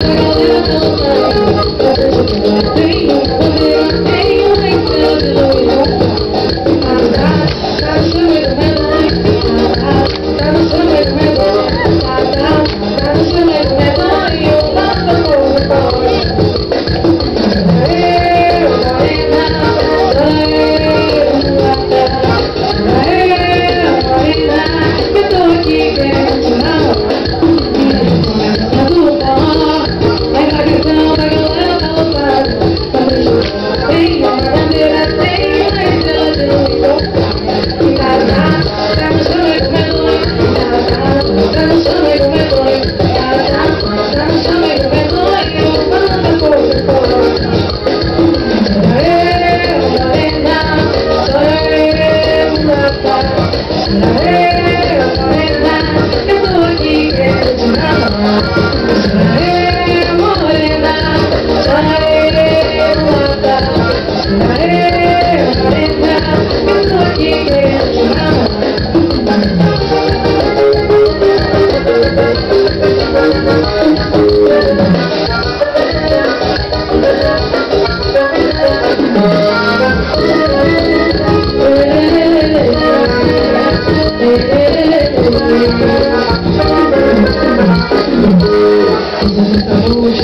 Thank you. Gracias.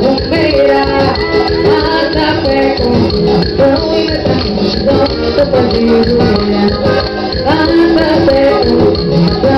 Bombeira, mas a pé com multidão e nessa multidão sou bandido. Mas a